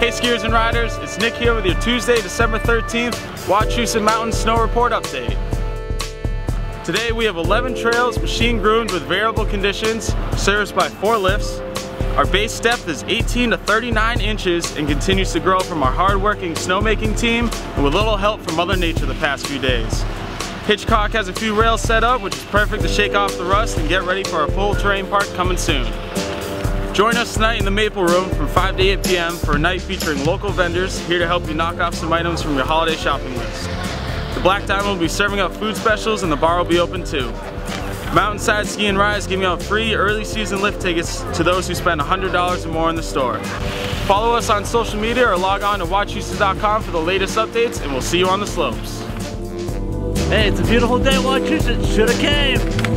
Hey skiers and riders, it's Nick here with your Tuesday, December 13th Wachusett Mountain Snow Report Update. Today we have 11 trails machine groomed with variable conditions, serviced by four lifts. Our base depth is 18 to 39 inches and continues to grow from our hard-working snowmaking team and with little help from Mother Nature the past few days. Hitchcock has a few rails set up, which is perfect to shake off the rust and get ready for our full terrain park coming soon. Join us tonight in the Maple Room from 5 to 8 p.m. for a night featuring local vendors here to help you knock off some items from your holiday shopping list. The Black Diamond will be serving up food specials and the bar will be open too. Mountainside Ski and Ride is giving out free early season lift tickets to those who spend $100 or more in the store. Follow us on social media or log on to Wachusett.com for the latest updates and we'll see you on the slopes. Hey, it's a beautiful day, in Wachusett. Shoulda came.